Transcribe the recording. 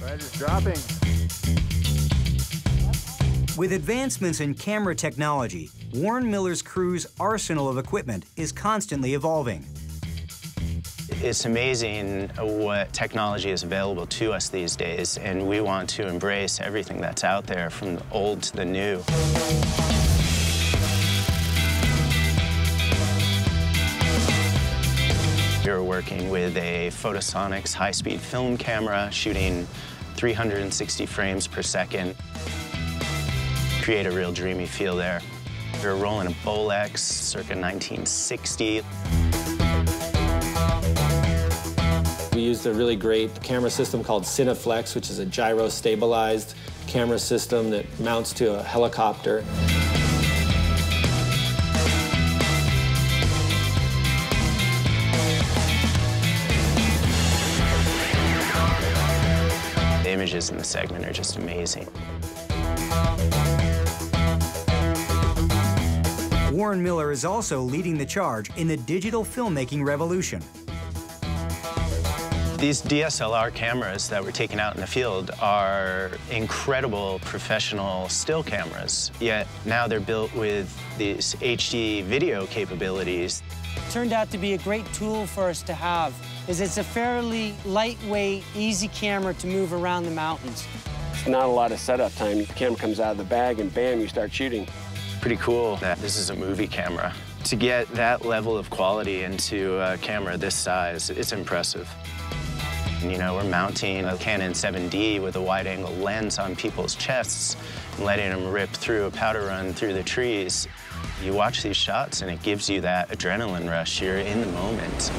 Rider's dropping. With advancements in camera technology, Warren Miller's crew's arsenal of equipment is constantly evolving. It's amazing what technology is available to us these days, and we want to embrace everything that's out there, from the old to the new. You're working with a Photosonics high-speed film camera, shooting 360 frames per second. Create a real dreamy feel there. You're rolling a Bolex circa 1960. We used a really great camera system called Cineflex, which is a gyro-stabilized camera system that mounts to a helicopter. The images in the segment are just amazing. Warren Miller is also leading the charge in the digital filmmaking revolution. These DSLR cameras that we're taking out in the field are incredible professional still cameras, yet now they're built with these HD video capabilities. Turned out to be a great tool for us to have, is it's a fairly lightweight, easy camera to move around the mountains. Not a lot of setup time. The camera comes out of the bag and bam, you start shooting. Pretty cool that this is a movie camera. To get that level of quality into a camera this size, it's impressive. You know, we're mounting a Canon 7D with a wide-angle lens on people's chests and letting them rip through a powder run through the trees. You watch these shots and it gives you that adrenaline rush. You're in the moment.